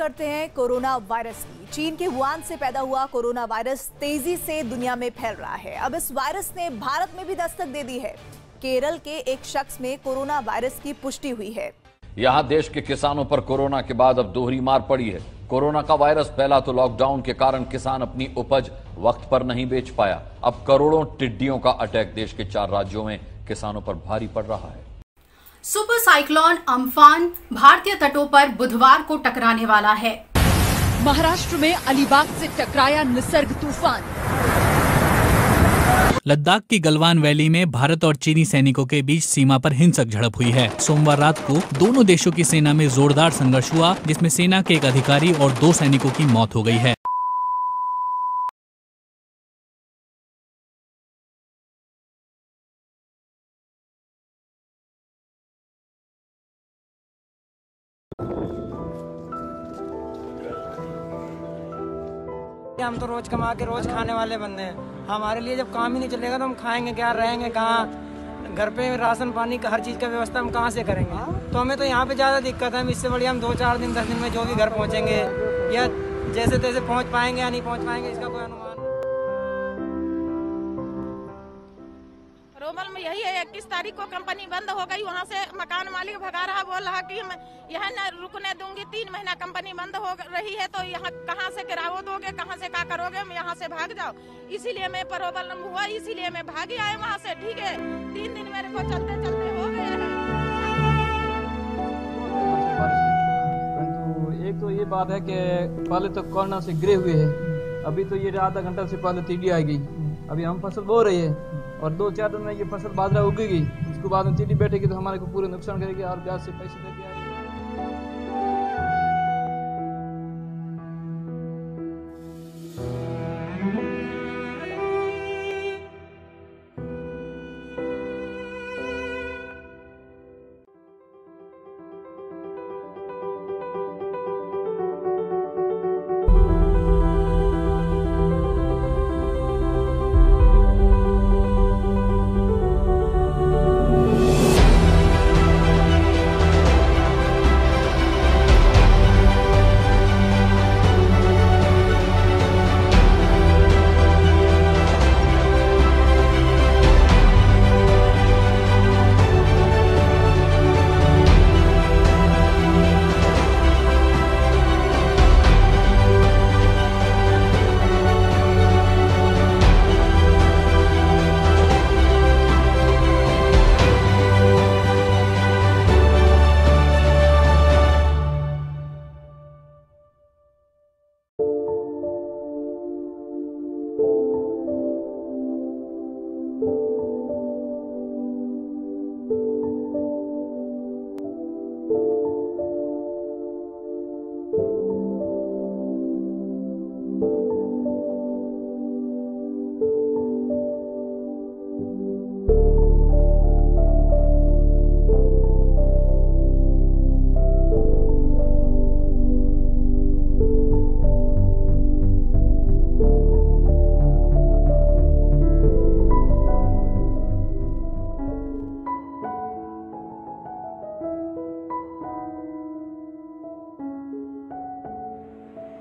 करते हैं corona virus की। चीन के वुहान से पैदा हुआ कोरोना वायरस तेज़ी से दुनिया में फैल रहा है। अब इस वायरस ने भारत में भी दस्तक दे दी है। केरल के एक शख्स में कोरोना वायरस की पुष्टि हुई है। यहाँ देश के किसानों पर कोरोना के बाद अब दोहरी मार पड़ी है। कोरोना का वायरस फैला तो लॉकडाउन के कारण किसान अपनी उपज वक्त पर नहीं बेच पाया। अब करोड़ों टिड्डियों का अटैक देश के चार राज्यों में किसानों पर भारी पड़ रहा है। सुपर साइक्लोन अम्फान भारतीय तटों पर बुधवार को टकराने वाला है। महाराष्ट्र में अलीबाग से टकराया निसर्ग तूफ़ान। लद्दाख की गलवान वैली में भारत और चीनी सैनिकों के बीच सीमा पर हिंसक झड़प हुई है। सोमवार रात को दोनों देशों की सेना में जोरदार संघर्ष हुआ जिसमें सेना के एक अधिकारी और दो सैनिकों की मौत हो गई है। तो रोज कमा के रोज खाने वाले बंदे हैं। हमारे लिए जब काम ही नहीं चलेगा तो हम खाएँगे क्या, रहेंगे कहाँ? घर पे राशन पानी का हर चीज़ का व्यवस्था हम कहाँ से करेंगे? तो हमें तो यहाँ पे ज़्यादा दिक्कत है इससे बढ़िया हम दो चार दिन, दस दिन में जो भी घर पहुँचेंगे, या जैसे तैसे पहुँच पाएँगे या नहीं पहुँच पाएँगे, इसका कोई अनुमान रोमल में यही है, इक्कीस तारीख को कंपनी बंद हो गई, वहाँ से मकान मालिक भगा रहा, बोल रहा कि हम यहाँ न रुकने दूँगी, तीन महीना कंपनी बंद हो रही है तो यहाँ कहाँ से किराओ दोगे, कहाँ से क्या करोगे, हम यहाँ से भाग जाओ। इसीलिए मैं प्रोबलम हुआ, इसीलिए मैं भागी आए वहाँ से, ठीक है। तीन दिन मेरे को चलते चलते हो गए एक तो ये बात है कि पहले तो कोरोना से गिरे हुए हैं, अभी तो ये आधा घंटा से पहले टीडी आ गई, अभी हम फ़सल बो रहे है। और दो चार दिन में ये फ़सल बाजरा उगेगी, उसके बाद में टीडी बैठेगी तो हमारे को पूरे नुकसान करेगी और ब्याज से पैसे देके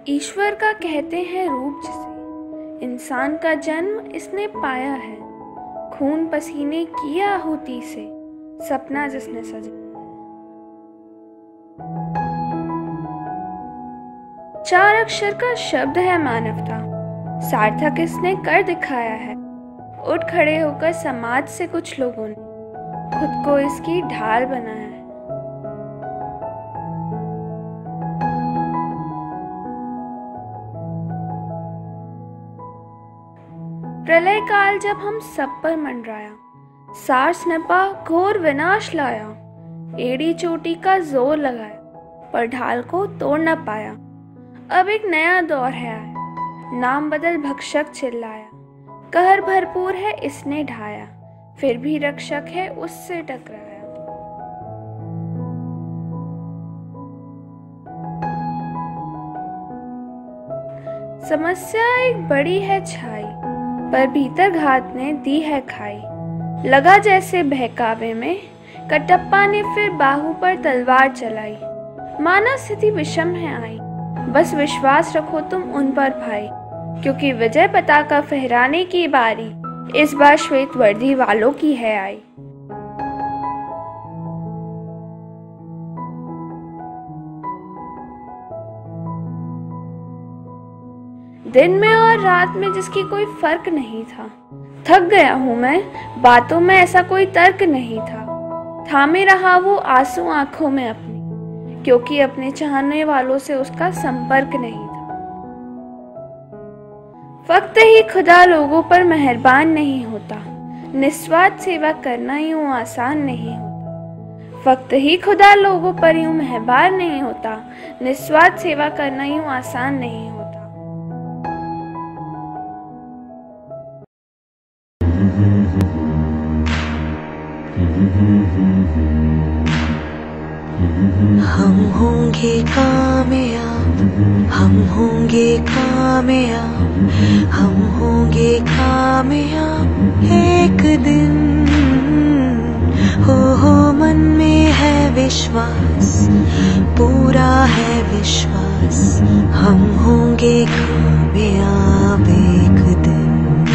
ईश्वर का कहते हैं रूप जिसे। इंसान का जन्म इसने पाया है। खून पसीने किया होती से, सपना जिसने सजाया चार अक्षर का शब्द है मानवता। सार्थक इसने कर दिखाया है। उठ खड़े होकर समाज से कुछ लोगों ने खुद को इसकी ढाल बनाया। प्रलय काल जब हम सब पर मंडराया, सार्स नपा घोर विनाश लाया, एड़ी चोटी का ज़ोर लगाया, पर ढाल को तोड़ न पाया। अब एक नया दौर है आया, नाम बदल भक्षक चिल्लाया, कहर भरपूर है इसने ढाया, फिर भी रक्षक है उससे टकराया। समस्या एक बड़ी है छाई पर भीतर घात ने दी है खाई। लगा जैसे बहकावे में, कटप्पा ने फिर बाहु पर तलवार चलाई। माना स्थिति विषम है आई। बस विश्वास रखो तुम उन पर भाई, क्योंकि विजय पताका फहराने की बारी इस बार श्वेत वर्दी वालों की है आई। दिन में और रात में जिसकी कोई फ़र्क नहीं था। थक गया हूँ मैं, बातों में ऐसा कोई तर्क नहीं था। थामे रहा वो आँसू आँखों में अपनी, क्योंकि अपने चाहने वालों से उसका संपर्क नहीं था। वक्त ही खुदा लोगों पर मेहरबान नहीं होता। निस्वार्थ सेवा करना यूँ आसान नहीं होता। वक्त ही खुदा लोगों पर यूँ मेहरबान नहीं होता। निस्वार्थ सेवा करना यूँ आसान नहीं होता। हम होंगे कामयाब, हम होंगे कामयाब, हम होंगे कामयाब एक दिन। हो हो मन में है विश्वास, पूरा है विश्वास, हम होंगे कामयाब एक दिन।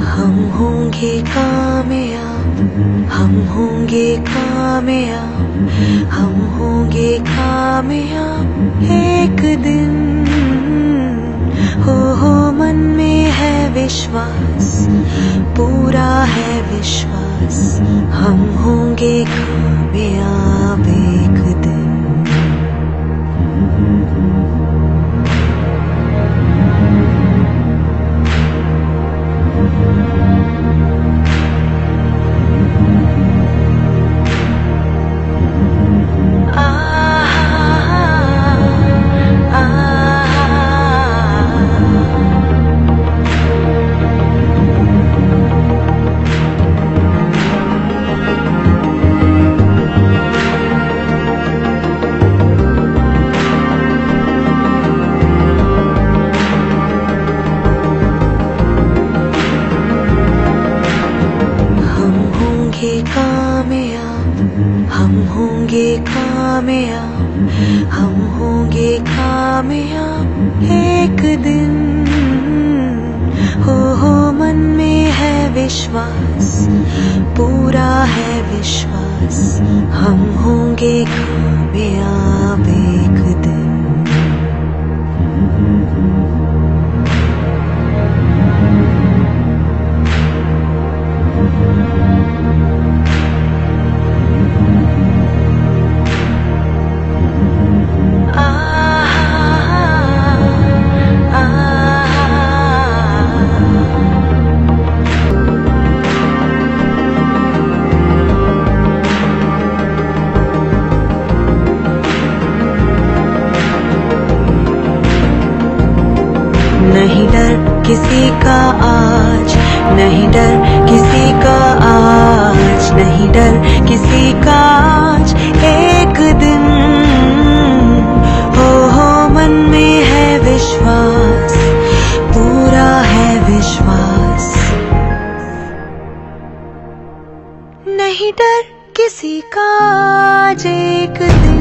हम होंगे कामयाब। हम होंगे कामयाब, हम होंगे कामयाब एक दिन। हो हो, मन में है विश्वास, पूरा है विश्वास, हम होंगे कामयाब एक दिन। हो हो मन में है विश्वास पूरा है विश्वास। हम होंगे कामयाब एक किसी का आज नहीं डर, किसी का आज नहीं डर, किसी का आज एक दिन। हो हो मन में है विश्वास, पूरा है विश्वास। नहीं डर, किसी का आज एक दिन।